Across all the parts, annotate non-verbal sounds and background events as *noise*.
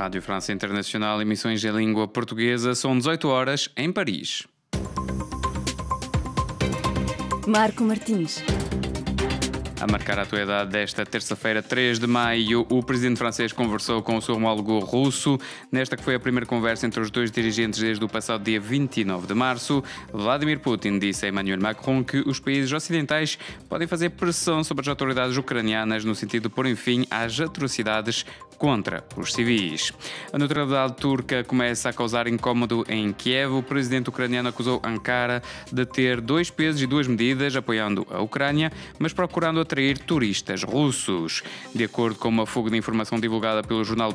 Rádio França Internacional, emissões em língua portuguesa, são 18 horas em Paris. Marco Martins. A marcar a atualidade desta terça-feira, 3 de maio, o presidente francês conversou com o seu homólogo russo. Nesta que foi a primeira conversa entre os dois dirigentes desde o passado dia 29 de março, Vladimir Putin disse a Emmanuel Macron que os países ocidentais podem fazer pressão sobre as autoridades ucranianas no sentido de pôr fim às atrocidades contra os civis. A neutralidade turca começa a causar incômodo em Kiev. O presidente ucraniano acusou Ankara de ter dois pesos e duas medidas, apoiando a Ucrânia, mas procurando atrair turistas russos. De acordo com uma fuga de informação divulgada pelo jornal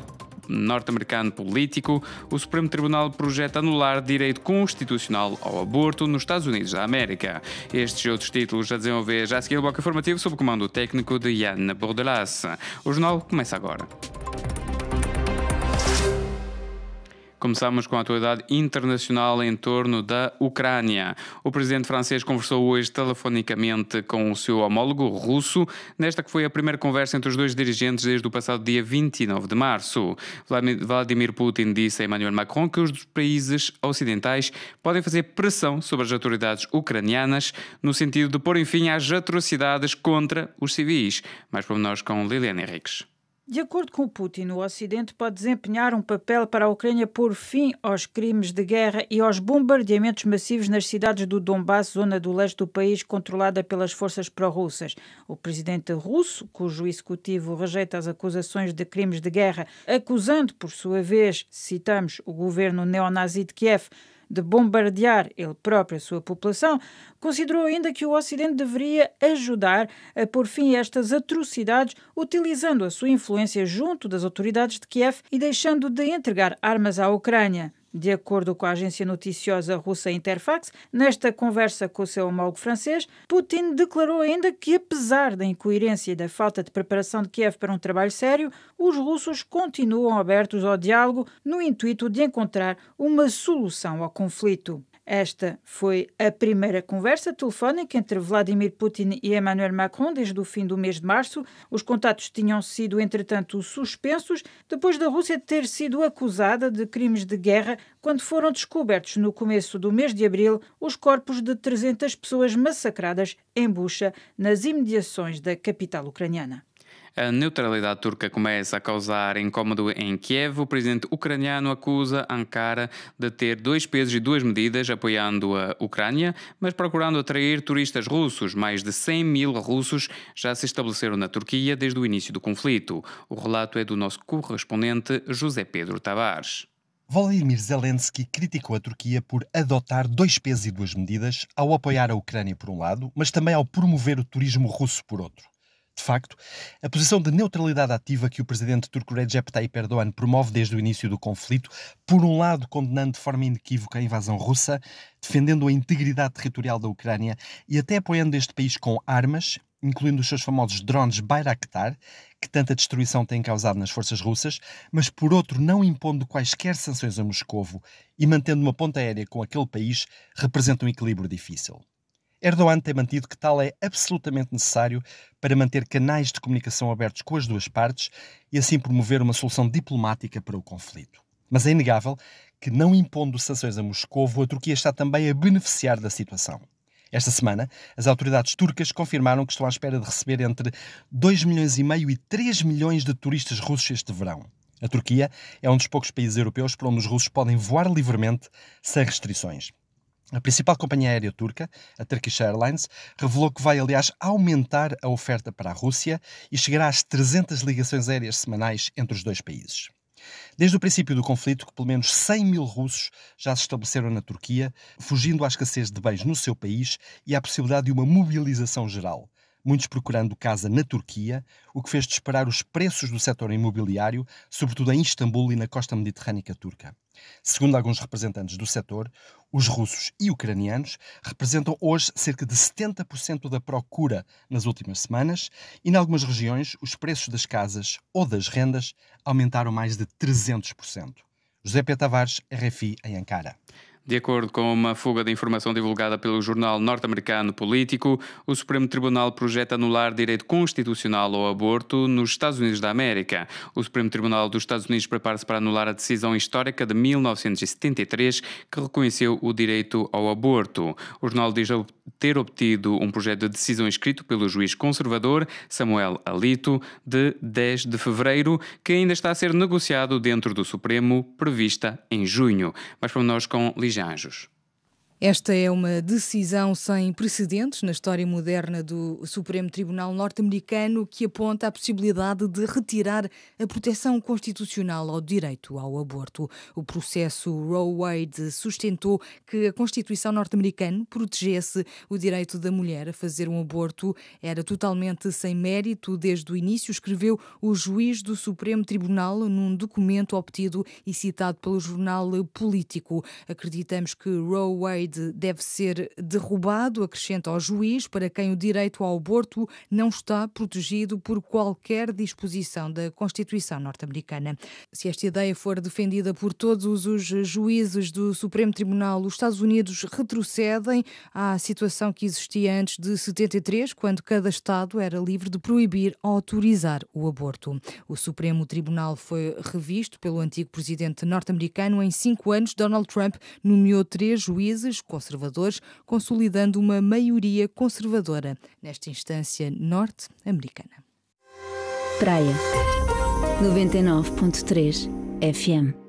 norte-americano político, o Supremo Tribunal projeta anular direito constitucional ao aborto nos Estados Unidos da América. Estes e outros títulos a desenvolver já a seguir o bloco informativo sob o comando técnico de Yann Bordelas. O jornal começa agora. Começamos com a atualidade internacional em torno da Ucrânia. O presidente francês conversou hoje telefonicamente com o seu homólogo russo, nesta que foi a primeira conversa entre os dois dirigentes desde o passado dia 29 de março. Vladimir Putin disse a Emmanuel Macron que os países ocidentais podem fazer pressão sobre as autoridades ucranianas no sentido de pôr fim às atrocidades contra os civis. Mais nós com Liliana Henriques. De acordo com Putin, o Ocidente pode desempenhar um papel para a Ucrânia pôr fim aos crimes de guerra e aos bombardeamentos massivos nas cidades do Donbass, zona do leste do país controlada pelas forças pró-russas. O presidente russo, cujo executivo rejeita as acusações de crimes de guerra, acusando, por sua vez, citamos, o governo neonazi de Kiev, de bombardear ele próprio a sua população, considerou ainda que o Ocidente deveria ajudar a pôr fim a estas atrocidades, utilizando a sua influência junto das autoridades de Kiev e deixando de entregar armas à Ucrânia. De acordo com a agência noticiosa russa Interfax, nesta conversa com o seu homólogo francês, Putin declarou ainda que, apesar da incoerência e da falta de preparação de Kiev para um trabalho sério, os russos continuam abertos ao diálogo no intuito de encontrar uma solução ao conflito. Esta foi a primeira conversa telefónica entre Vladimir Putin e Emmanuel Macron desde o fim do mês de março. Os contatos tinham sido, entretanto, suspensos depois da Rússia ter sido acusada de crimes de guerra quando foram descobertos no começo do mês de abril os corpos de 300 pessoas massacradas em Bucha, nas imediações da capital ucraniana. A neutralidade turca começa a causar incômodo em Kiev. O presidente ucraniano acusa Ankara de ter dois pesos e duas medidas apoiando a Ucrânia, mas procurando atrair turistas russos. Mais de 100 mil russos já se estabeleceram na Turquia desde o início do conflito. O relato é do nosso correspondente José Pedro Tavares. Volodymyr Zelensky criticou a Turquia por adotar dois pesos e duas medidas ao apoiar a Ucrânia por um lado, mas também ao promover o turismo russo por outro. De facto, a posição de neutralidade ativa que o presidente turco Recep Tayyip Erdogan promove desde o início do conflito, por um lado condenando de forma inequívoca a invasão russa, defendendo a integridade territorial da Ucrânia e até apoiando este país com armas, incluindo os seus famosos drones Bayraktar, que tanta destruição têm causado nas forças russas, mas por outro não impondo quaisquer sanções a Moscovo e mantendo uma ponta aérea com aquele país, representa um equilíbrio difícil. Erdogan tem mantido que tal é absolutamente necessário para manter canais de comunicação abertos com as duas partes e assim promover uma solução diplomática para o conflito. Mas é inegável que, não impondo sanções a Moscou, a Turquia está também a beneficiar da situação. Esta semana, as autoridades turcas confirmaram que estão à espera de receber entre 2 milhões e meio e 3 milhões de turistas russos este verão. A Turquia é um dos poucos países europeus por onde os russos podem voar livremente sem restrições. A principal companhia aérea turca, a Turkish Airlines, revelou que vai, aliás, aumentar a oferta para a Rússia e chegará às 300 ligações aéreas semanais entre os dois países. Desde o princípio do conflito, que pelo menos 100 mil russos já se estabeleceram na Turquia, fugindo à escassez de bens no seu país e à possibilidade de uma mobilização geral, muitos procurando casa na Turquia, o que fez disparar os preços do setor imobiliário, sobretudo em Istambul e na costa mediterrânica turca. Segundo alguns representantes do setor, os russos e ucranianos representam hoje cerca de 70% da procura nas últimas semanas e, em algumas regiões, os preços das casas ou das rendas aumentaram mais de 300%. José P. Tavares, RFI, em Ankara. De acordo com uma fuga de informação divulgada pelo jornal norte-americano Político, o Supremo Tribunal projeta anular direito constitucional ao aborto nos Estados Unidos da América. O Supremo Tribunal dos Estados Unidos prepara-se para anular a decisão histórica de 1973 que reconheceu o direito ao aborto. O jornal diz ter obtido um projeto de decisão escrito pelo juiz conservador Samuel Alito de 10 de fevereiro, que ainda está a ser negociado dentro do Supremo, prevista em junho. Mas para nós com Ligia Anjos. Esta é uma decisão sem precedentes na história moderna do Supremo Tribunal norte-americano que aponta a possibilidade de retirar a proteção constitucional ao direito ao aborto. O processo Roe Wade sustentou que a Constituição norte-americana protegesse o direito da mulher a fazer um aborto. Era totalmente sem mérito desde o início, escreveu o juiz do Supremo Tribunal num documento obtido e citado pelo jornal Político. Acreditamos que Roe Wade deve ser derrubado, acrescenta ao juiz, para quem o direito ao aborto não está protegido por qualquer disposição da Constituição norte-americana. Se esta ideia for defendida por todos os juízes do Supremo Tribunal, os Estados Unidos retrocedem à situação que existia antes de 73, quando cada Estado era livre de proibir ou autorizar o aborto. O Supremo Tribunal foi revisto pelo antigo presidente norte-americano em cinco anos. Donald Trump nomeou três juízes conservadores, consolidando uma maioria conservadora nesta instância norte-americana. Praia 99.3 FM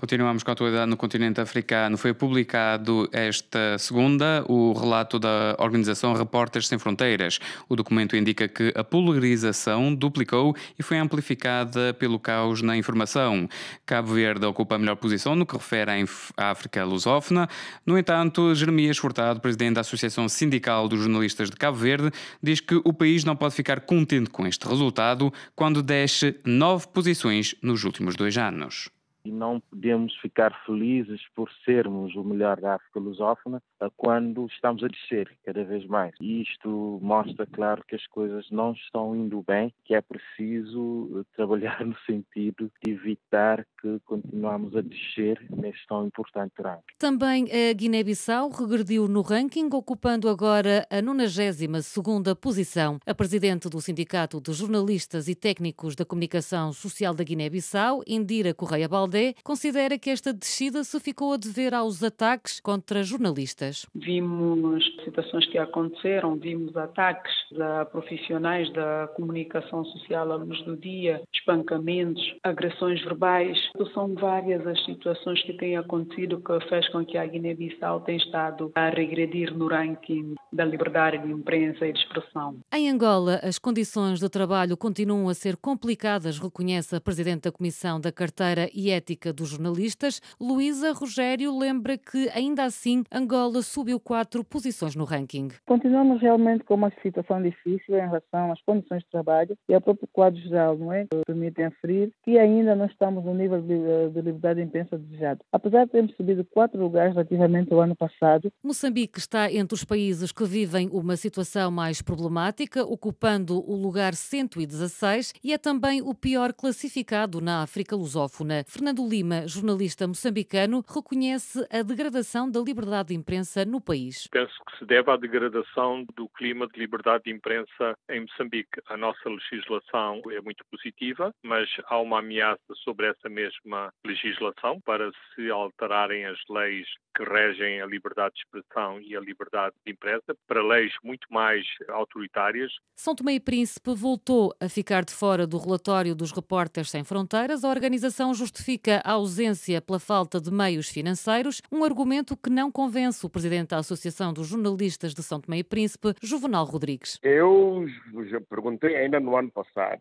Continuamos com a atualidade no continente africano. Foi publicado esta segunda o relato da organização Repórteres Sem Fronteiras. O documento indica que a polarização duplicou e foi amplificada pelo caos na informação. Cabo Verde ocupa a melhor posição no que refere à África lusófona. No entanto, Jeremias Furtado, presidente da Associação Sindical dos Jornalistas de Cabo Verde, diz que o país não pode ficar contente com este resultado quando desce nove posições nos últimos dois anos e não podemos ficar felizes por sermos o melhor da África lusófona quando estamos a descer cada vez mais. E isto mostra, claro, que as coisas não estão indo bem, que é preciso trabalhar *laughs* no sentido de evitar que continuamos a descer neste tão importante ranking. Também a Guiné-Bissau regrediu no ranking, ocupando agora a 92ª posição. A presidente do Sindicato de Jornalistas e Técnicos da Comunicação Social da Guiné-Bissau, Indira Correia Balde, Considera que esta descida se ficou a dever aos ataques contra jornalistas. Vimos situações que aconteceram, vimos ataques a profissionais da comunicação social à luz do dia, espancamentos, agressões verbais. São várias as situações que têm acontecido que fez com que a Guiné-Bissau tenha estado a regredir no ranking da liberdade de imprensa e de expressão. Em Angola, as condições de trabalho continuam a ser complicadas, reconhece a Presidente da Comissão da Carteira e ética dos jornalistas, Luísa Rogério lembra que, ainda assim, Angola subiu quatro posições no ranking. Continuamos realmente com uma situação difícil em relação às condições de trabalho e ao próprio quadro geral, não é? Que permitem aferir que ainda não estamos no nível de liberdade de imprensa desejado. Apesar de termos subido quatro lugares relativamente ao ano passado. Moçambique está entre os países que vivem uma situação mais problemática, ocupando o lugar 116 e é também o pior classificado na África lusófona. Fernando Lima, jornalista moçambicano, reconhece a degradação da liberdade de imprensa no país. Penso que se deve à degradação do clima de liberdade de imprensa em Moçambique. A nossa legislação é muito positiva, mas há uma ameaça sobre essa mesma legislação para se alterarem as leis que regem a liberdade de expressão e a liberdade de imprensa para leis muito mais autoritárias. São Tomé e Príncipe voltou a ficar de fora do relatório dos Repórteres Sem Fronteiras. A organização justifica a ausência pela falta de meios financeiros, um argumento que não convence o presidente da Associação dos Jornalistas de São Tomé e Príncipe, Juvenal Rodrigues. Eu já perguntei ainda no ano passado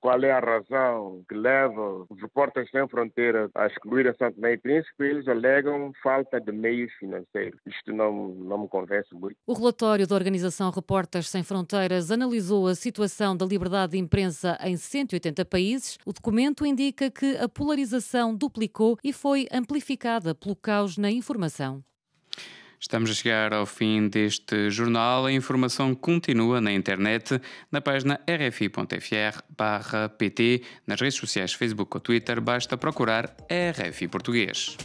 qual é a razão que leva os repórteres sem fronteiras a excluir a São Tomé e Príncipe, eles alegam falta de meios financeiros. Isto não, não me convence muito. O relatório da organização Repórteres Sem Fronteiras analisou a situação da liberdade de imprensa em 180 países. O documento indica que a polarização duplicou e foi amplificada pelo caos na informação. Estamos a chegar ao fim deste jornal. A informação continua na internet, na página rfi.fr/pt, nas redes sociais Facebook ou Twitter. Basta procurar RFI Português.